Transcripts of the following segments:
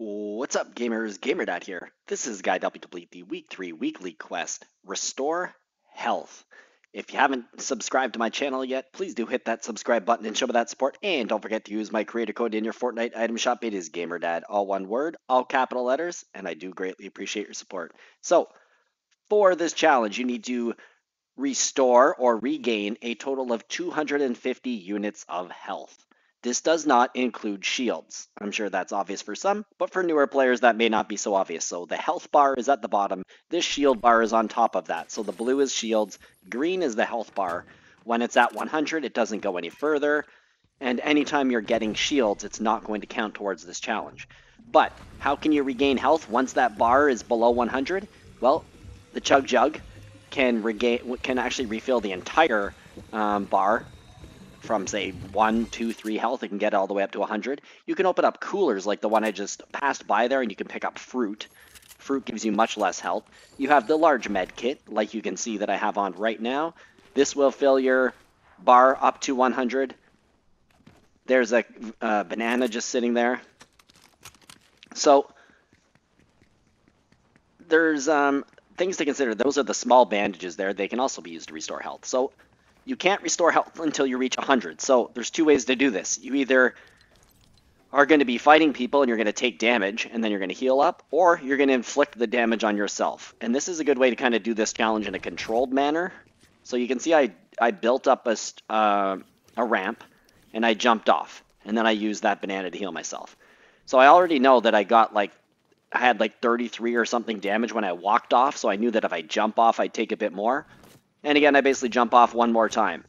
What's up, gamers? GamerDad here. This is you complete the Week 3 weekly quest, Restore Health. If you haven't subscribed to my channel yet, please do hit that subscribe button and show me that support. And don't forget to use my creator code in your Fortnite item shop. It is GamerDad, all one word, all capital letters, and I do greatly appreciate your support. So, for this challenge, you need to restore or regain a total of 250 units of health. This does not include shields. I'm sure that's obvious for some, but for newer players that may not be so obvious. So the health bar is at the bottom. This shield bar is on top of that. So the blue is shields, green is the health bar. When it's at 100, it doesn't go any further. And anytime you're getting shields, it's not going to count towards this challenge. But how can you regain health once that bar is below 100? Well, the Chug Jug can regain can actually refill the entire um, bar from say one, two, three health. It can get all the way up to 100. You can open up coolers like the one I just passed by there, and you can pick up fruit. Fruit gives you much less health. You have the large med kit, like you can see that I have on right now. This will fill your bar up to 100. There's a uh, banana just sitting there. So there's um, things to consider. Those are the small bandages there. They can also be used to restore health. So you can't restore health until you reach 100. So there's two ways to do this. You either are going to be fighting people and you're going to take damage and then you're going to heal up, or you're going to inflict the damage on yourself. And this is a good way to kind of do this challenge in a controlled manner. So you can see I, I built up a, uh, a ramp and I jumped off. And then I used that banana to heal myself. So I already know that I got like, I had like 33 or something damage when I walked off. So I knew that if I jump off, I'd take a bit more. And again, I basically jump off one more time.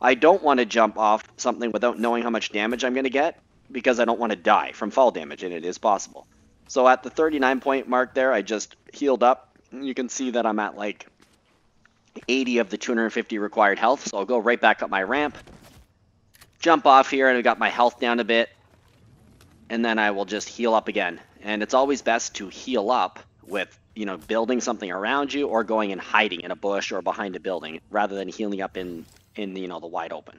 I don't want to jump off something without knowing how much damage I'm going to get because I don't want to die from fall damage, and it is possible. So at the 39 point mark there, I just healed up. You can see that I'm at like 80 of the 250 required health, so I'll go right back up my ramp, jump off here, and I got my health down a bit, and then I will just heal up again. And it's always best to heal up with you know, building something around you or going and hiding in a bush or behind a building rather than healing up in, in you know, the wide open.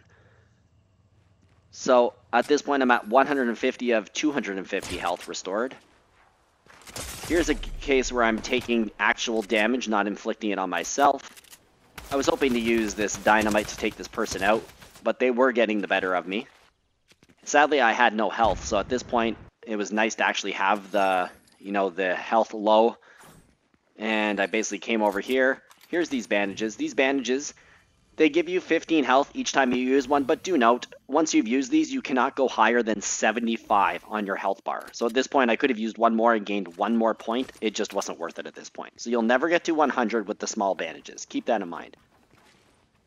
So at this point, I'm at 150 of 250 health restored. Here's a case where I'm taking actual damage, not inflicting it on myself. I was hoping to use this dynamite to take this person out, but they were getting the better of me. Sadly, I had no health, so at this point, it was nice to actually have the, you know, the health low and I basically came over here. Here's these bandages. These bandages, they give you 15 health each time you use one, but do note, once you've used these, you cannot go higher than 75 on your health bar. So at this point, I could have used one more and gained one more point. It just wasn't worth it at this point. So you'll never get to 100 with the small bandages. Keep that in mind.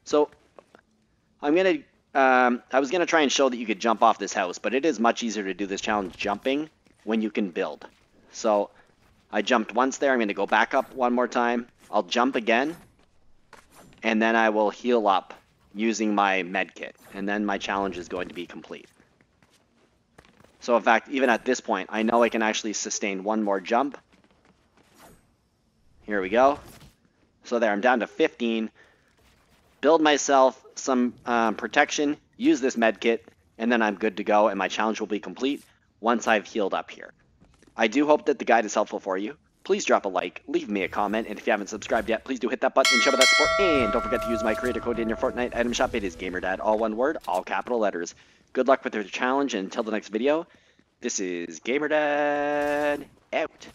So I'm going to um, I was going to try and show that you could jump off this house, but it is much easier to do this challenge jumping when you can build. So I jumped once there. I'm going to go back up one more time. I'll jump again. And then I will heal up using my med kit. And then my challenge is going to be complete. So in fact, even at this point, I know I can actually sustain one more jump. Here we go. So there, I'm down to 15. Build myself some um, protection, use this med kit, and then I'm good to go, and my challenge will be complete once I've healed up here. I do hope that the guide is helpful for you. Please drop a like, leave me a comment, and if you haven't subscribed yet, please do hit that button and show me that support. And don't forget to use my creator code in your Fortnite item shop. It is GamerDad, all one word, all capital letters. Good luck with your challenge, and until the next video, this is GamerDad out.